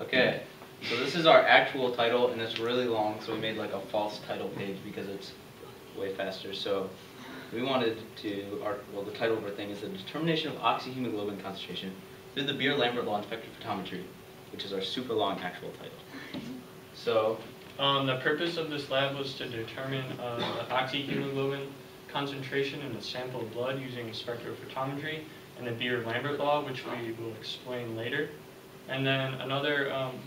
Okay, so this is our actual title, and it's really long, so we made like a false title page because it's way faster. So we wanted to, our, well, the title of our thing is the determination of oxyhemoglobin concentration through the Beer-Lambert law and spectrophotometry, which is our super long actual title. So, Um, the purpose of this lab was to determine uh, the oxyhemoglobin concentration in a sample of blood using spectrophotometry and the Beer-Lambert law, which we will explain later. And then another, um,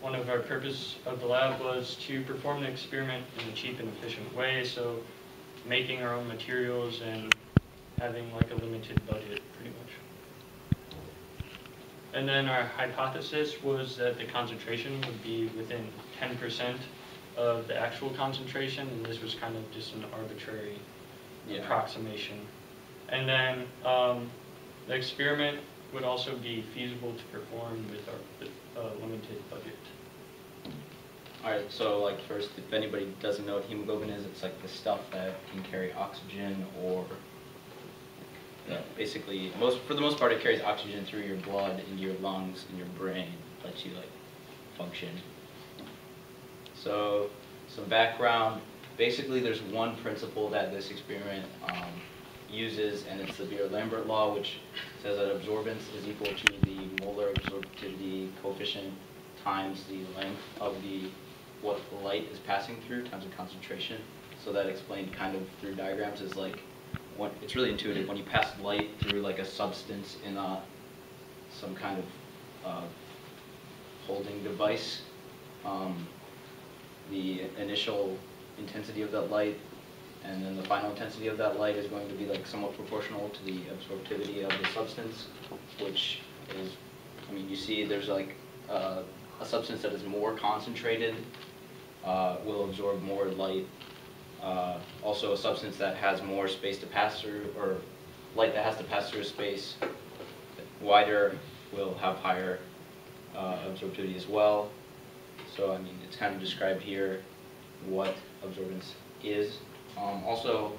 one of our purpose of the lab was to perform the experiment in a cheap and efficient way, so making our own materials and having like a limited budget, pretty much. And then our hypothesis was that the concentration would be within ten percent of the actual concentration, and this was kind of just an arbitrary yeah. approximation. And then, um, the experiment would also be feasible to perform with our, uh, limited budget. Alright, so like first, if anybody doesn't know what hemoglobin is, it's like the stuff that can carry oxygen or yeah, basically most for the most part it carries oxygen through your blood into your lungs and your brain, lets you like function. So some background, basically there's one principle that this experiment um, uses and it's the Beer-Lambert law which says that absorbance is equal to the molar absorptivity coefficient times the length of the what light is passing through times the concentration. So that explained kind of through diagrams is like, it's really intuitive. When you pass light through like a substance in a, some kind of uh, holding device, um, the initial intensity of that light and then the final intensity of that light is going to be like somewhat proportional to the absorptivity of the substance, which is, I mean, you see there's like uh, a substance that is more concentrated uh, will absorb more light. Uh, also, a substance that has more space to pass through, or light that has to pass through a space wider will have higher uh, absorptivity as well. So, I mean, it's kind of described here what absorbance is. Um, also,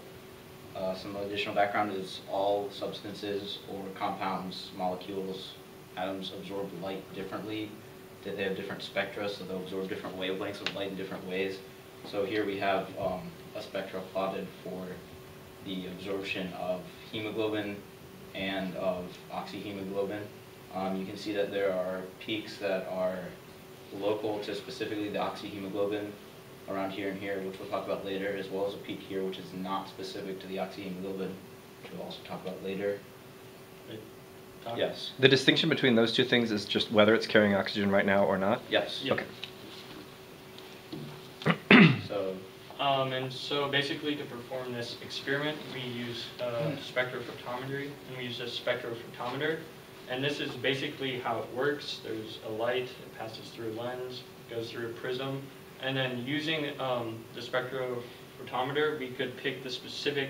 uh, some additional background is all substances or compounds, molecules, atoms absorb light differently that they have different spectra, so they'll absorb different wavelengths of light in different ways. So here we have um, a spectra plotted for the absorption of hemoglobin and of oxyhemoglobin. Um, you can see that there are peaks that are local to specifically the oxyhemoglobin around here and here, which we'll talk about later, as well as a peak here, which is not specific to the oxyhemoglobin, which we'll also talk about later. Tom? Yes, The distinction between those two things is just whether it's carrying oxygen right now or not? yes. Yep. Okay. So, Um, and so basically to perform this experiment, we use uh, spectrophotometry, and we use a spectrophotometer. And this is basically how it works. There's a light, it passes through a lens, it goes through a prism, and then using um, the spectrophotometer, we could pick the specific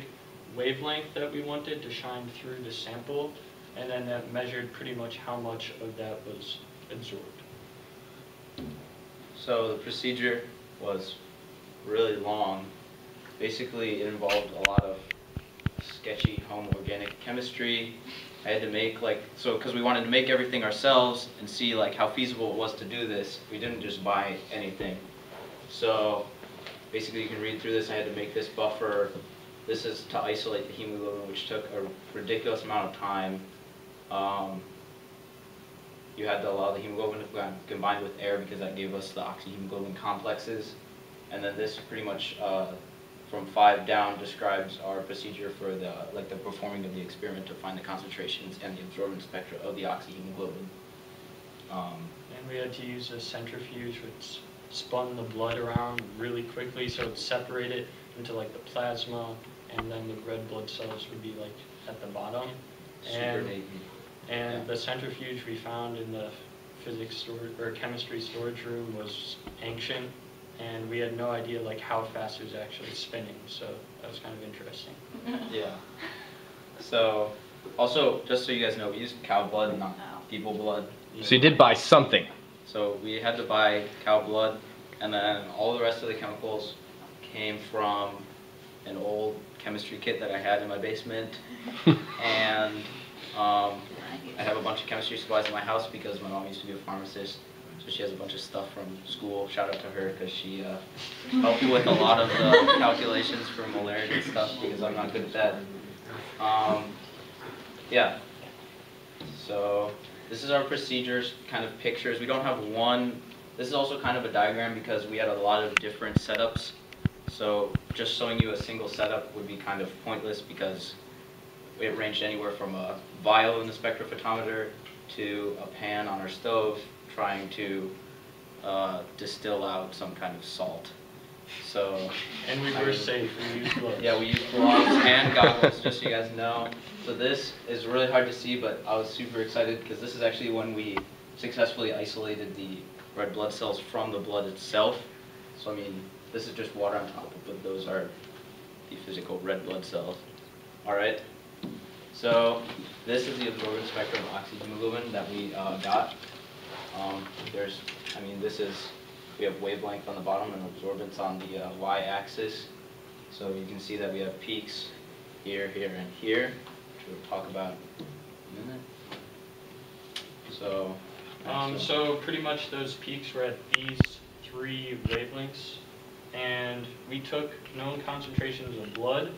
wavelength that we wanted to shine through the sample, and then that measured pretty much how much of that was absorbed. So the procedure was really long. Basically, it involved a lot of sketchy home organic chemistry. I had to make like, so because we wanted to make everything ourselves and see like how feasible it was to do this, we didn't just buy anything. So basically you can read through this, I had to make this buffer. This is to isolate the hemoglobin, which took a ridiculous amount of time. Um, you had to allow the hemoglobin to combine with air because that gave us the oxyhemoglobin complexes. And then this pretty much, uh, from five down describes our procedure for the, like the performing of the experiment to find the concentrations and the absorbance spectra of the oxyhemoglobin. Um, And we had to use a centrifuge which spun the blood around really quickly so it separated into like the plasma and then the red blood cells would be like at the bottom. super And, neat. and Yeah. the centrifuge we found in the physics storage or chemistry storage room was ancient and we had no idea like how fast it was actually spinning so that was kind of interesting. Yeah. So, also, just so you guys know, we used cow blood, not people blood. So you did buy something. So we had to buy cow blood, and then all the rest of the chemicals came from an old chemistry kit that I had in my basement. and um, I have a bunch of chemistry supplies in my house because my mom used to be a pharmacist. So she has a bunch of stuff from school. Shout out to her because she uh, helped me with a lot of the calculations for molarity and stuff because I'm not good at that. Um, yeah. So this is our procedures, kind of pictures. We don't have one. This is also kind of a diagram because we had a lot of different setups. So just showing you a single setup would be kind of pointless because it ranged anywhere from a vial in the spectrophotometer to a pan on our stove trying to uh, distill out some kind of salt. So And we were safe, we used gloves. yeah, we use gloves and goggles, just so you guys know. So this is really hard to see, but I was super excited because this is actually when we successfully isolated the red blood cells from the blood itself. So I mean, this is just water on top, but those are the physical red blood cells. All right. So this is the absorbance spectrum of oxyhemoglobin that we uh, got. Um, there's, I mean, this is, we have wavelength on the bottom and absorbance on the uh, y-axis. So you can see that we have peaks here, here, and here, which we'll talk about in a minute. So. Um, so pretty much those peaks were at these three wavelengths. And we took known concentrations of blood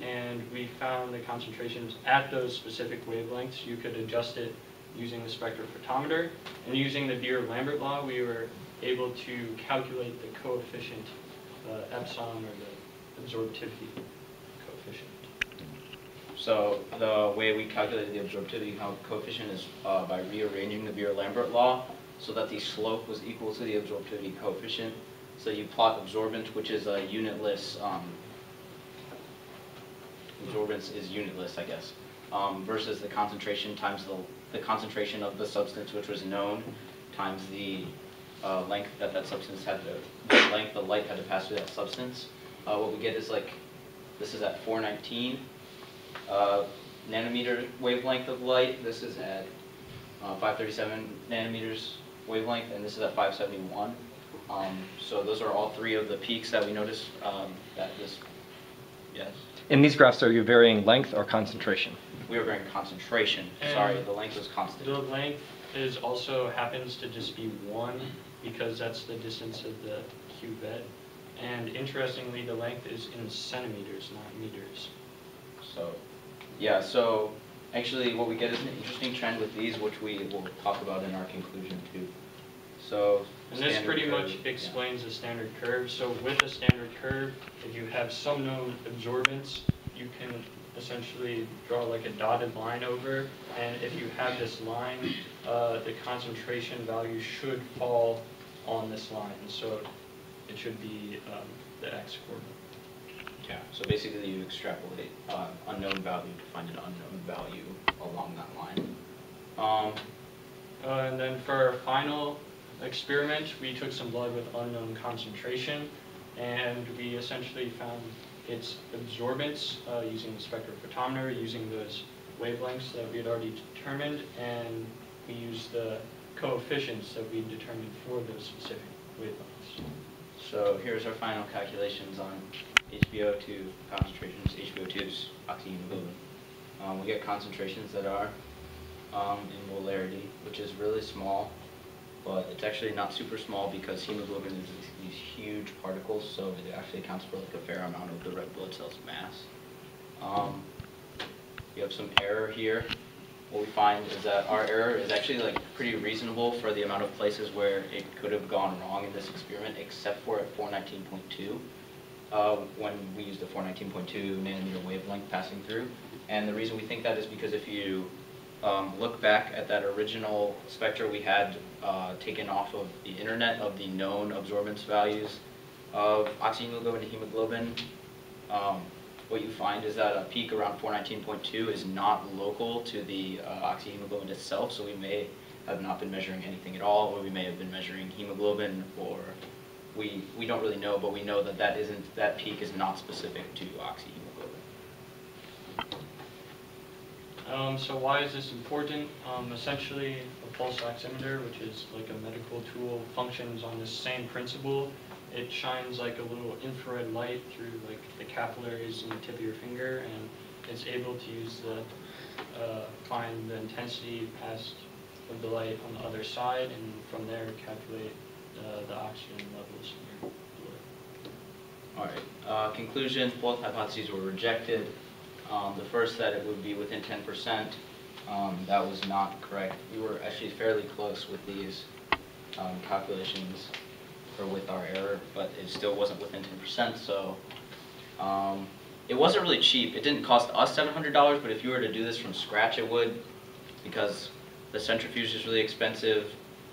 and we found the concentrations at those specific wavelengths. You could adjust it using the spectrophotometer. And using the Beer-Lambert law, we were able to calculate the coefficient, uh, epsilon or the absorptivity coefficient. So the way we calculated the absorptivity co- coefficient is uh, by rearranging the Beer-Lambert law so that the slope was equal to the absorptivity coefficient. So you plot absorbance, which is a unitless, um, absorbance is unitless, I guess, um, versus the concentration times the, the concentration of the substance which was known times the uh, length that that substance had to, the length the light had to pass through that substance. Uh, What we get is like, this is at 419 uh, nanometer wavelength of light. This is at uh, 537 nanometers wavelength, and this is at 571. Um, So those are all three of the peaks that we noticed um, that this, yes. In these graphs, are you varying length or concentration? We are varying concentration. Sorry, the length was constant. The length is also happens to just be one because that's the distance of the cuvette. And interestingly, the length is in centimeters, not meters. So, yeah, so actually what we get is an interesting trend with these, which we will talk about in our conclusion too. So. And this pretty curve, much yeah. explains the standard curve. So with a standard curve, if you have some known absorbance, you can essentially draw like a dotted line over. And if you have this line, uh, the concentration value should fall on this line. So it should be um, the x coordinate. Yeah, so basically you extrapolate uh, unknown value to find an unknown value along that line. Um, Uh, And then for our final experiment, we took some blood with unknown concentration, and we essentially found its absorbance uh, using the spectrophotometer, using those wavelengths that we had already determined, and we used the coefficients that we determined for those specific wavelengths. So here's our final calculations on HbO2 concentrations. HbO2 is oxyhemoglobin. Um, we get concentrations that are um, in molarity, which is really small, but it's actually not super small because hemoglobin is these, huge particles, so it actually accounts for like a fair amount of the red blood cells mass. Um, we have some error here. What we find is that our error is actually like pretty reasonable for the amount of places where it could have gone wrong in this experiment, except for at 419.2, uh, when we used the 419.2 nanometer wavelength passing through. And the reason we think that is because if you um, look back at that original spectra we had uh, taken off of the internet of the known absorbance values of oxyhemoglobin and hemoglobin, um, what you find is that a peak around 419.2 is not local to the uh, oxyhemoglobin itself, so we may have not been measuring anything at all, or we may have been measuring hemoglobin, or we, we don't really know, but we know that that isn't, that peak is not specific to oxyhemoglobin. Um, so why is this important? Um, essentially, a pulse oximeter, which is like a medical tool, functions on the same principle. It shines like a little infrared light through like the capillaries in the tip of your finger, and it's able to use the uh, find the intensity past of the light on the other side, and from there calculate uh, the oxygen levels in your blood. All right, uh, conclusion, both hypotheses were rejected. Um, The first that it would be within 10%, um, that was not correct. We were actually fairly close with these um, calculations, or with our error, but it still wasn't within 10%, so um, it wasn't really cheap. It didn't cost us $700, but if you were to do this from scratch, it would, because the centrifuge is really expensive.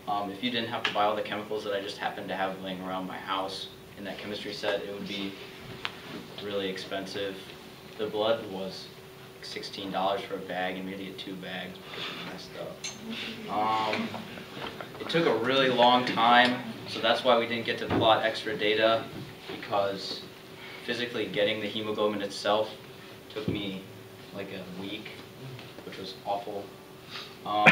Um, if you didn't have to buy all the chemicals that I just happened to have laying around my house in that chemistry set, it would be really expensive. The blood was sixteen dollars for a bag, and we had to get two bags because we messed up. Um, it took a really long time, so that's why we didn't get to plot extra data, because physically getting the hemoglobin itself took me like a week, which was awful. Um,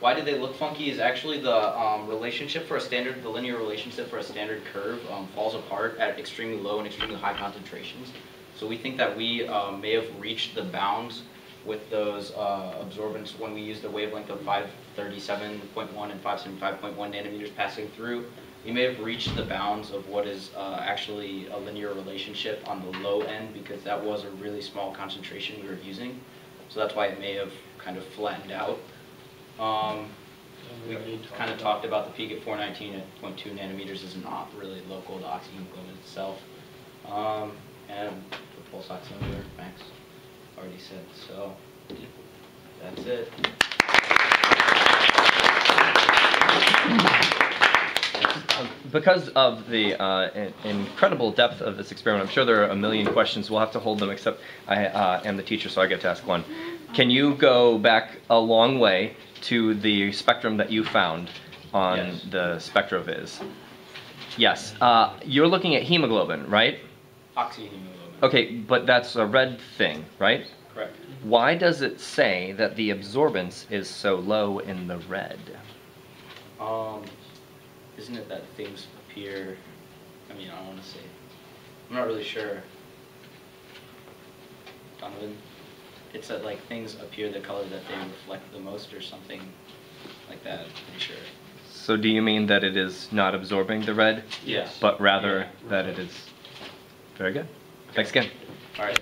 why did they look funky is actually the um, relationship for a standard, the linear relationship for a standard curve um, falls apart at extremely low and extremely high concentrations. So we think that we um, may have reached the bounds with those uh, absorbents when we use the wavelength of 537.1 and 575.1 nanometers passing through. We may have reached the bounds of what is uh, actually a linear relationship on the low end because that was a really small concentration we were using. So that's why it may have kind of flattened out. Um, we kind of talked about the peak at 419 at 0.2 nanometers is not really local to oxyhemoglobin itself. Um, and the pulse oximeter, Max already said, so that's it. Because of the uh, in- incredible depth of this experiment, I'm sure there are a million questions. We'll have to hold them, except I uh, am the teacher, so I get to ask one. Can you go back a long way to the spectrum that you found on Yes. the SpectroVis? Yes. Uh, you're looking at hemoglobin, right? Oxyhemoglobin. Okay, but that's a red thing, right? Correct. Why does it say that the absorbance is so low in the red? Um, isn't it that things appear, I mean, I don't want to say, I'm not really sure. Donovan? It's that like things appear the color that they reflect the most or something like that, I'm pretty sure. So do you mean that it is not absorbing the red, Yes. but rather Yeah. that it is? Very good. Thanks again. All right,